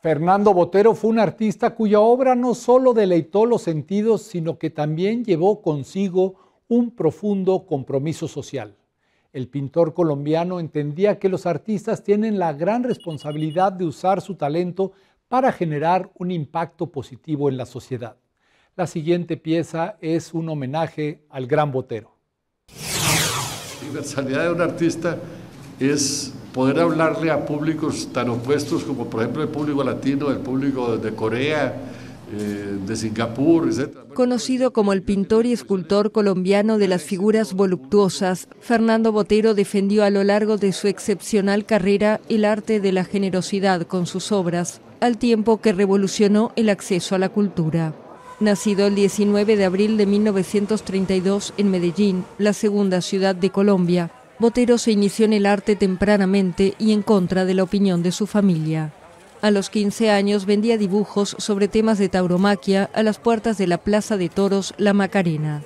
Fernando Botero fue un artista cuya obra no solo deleitó los sentidos, sino que también llevó consigo un profundo compromiso social. El pintor colombiano entendía que los artistas tienen la gran responsabilidad de usar su talento para generar un impacto positivo en la sociedad. La siguiente pieza es un homenaje al gran Botero. La universalidad de un artista es poder hablarle a públicos tan opuestos como por ejemplo el público latino, el público de Corea, eh, de Singapur, etc. Conocido como el pintor y escultor colombiano de las figuras voluptuosas, Fernando Botero defendió a lo largo de su excepcional carrera el arte de la generosidad con sus obras, al tiempo que revolucionó el acceso a la cultura. Nacido el 19 de abril de 1932 en Medellín, la segunda ciudad de Colombia, Botero se inició en el arte tempranamente y en contra de la opinión de su familia. A los 15 años vendía dibujos sobre temas de tauromaquia a las puertas de la Plaza de Toros La Macarena.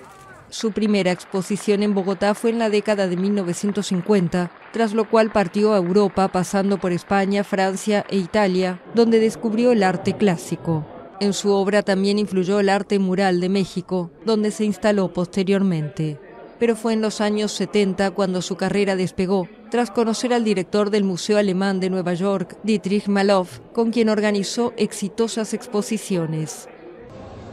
Su primera exposición en Bogotá fue en la década de 1950, tras lo cual partió a Europa pasando por España, Francia e Italia, donde descubrió el arte clásico. En su obra también influyó el arte mural de México, donde se instaló posteriormente pero fue en los años 70 cuando su carrera despegó, tras conocer al director del Museo Alemán de Nueva York, Dietrich Maloff, con quien organizó exitosas exposiciones.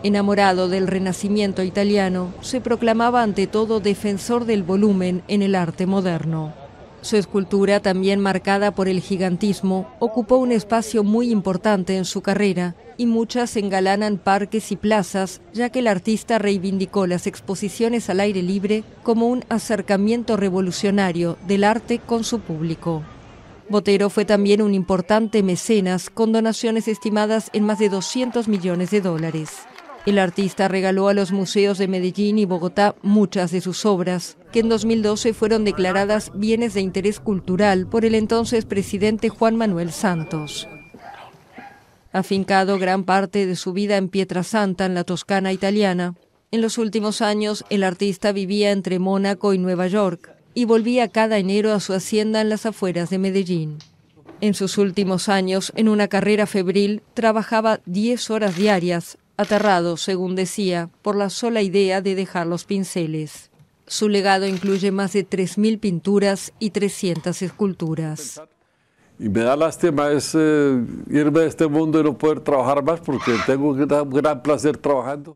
Enamorado del renacimiento italiano, se proclamaba ante todo defensor del volumen en el arte moderno. Su escultura, también marcada por el gigantismo, ocupó un espacio muy importante en su carrera y muchas engalanan parques y plazas, ya que el artista reivindicó las exposiciones al aire libre como un acercamiento revolucionario del arte con su público. Botero fue también un importante mecenas con donaciones estimadas en más de 200 millones de dólares. El artista regaló a los museos de Medellín y Bogotá muchas de sus obras, que en 2012 fueron declaradas bienes de interés cultural por el entonces presidente Juan Manuel Santos. Afincado gran parte de su vida en Pietrasanta, en la Toscana italiana, en los últimos años el artista vivía entre Mónaco y Nueva York y volvía cada enero a su hacienda en las afueras de Medellín. En sus últimos años, en una carrera febril, trabajaba 10 horas diarias, aterrado, según decía, por la sola idea de dejar los pinceles. Su legado incluye más de 3.000 pinturas y 300 esculturas. Y me da lástima es irme de este mundo y no poder trabajar más porque tengo un gran placer trabajando.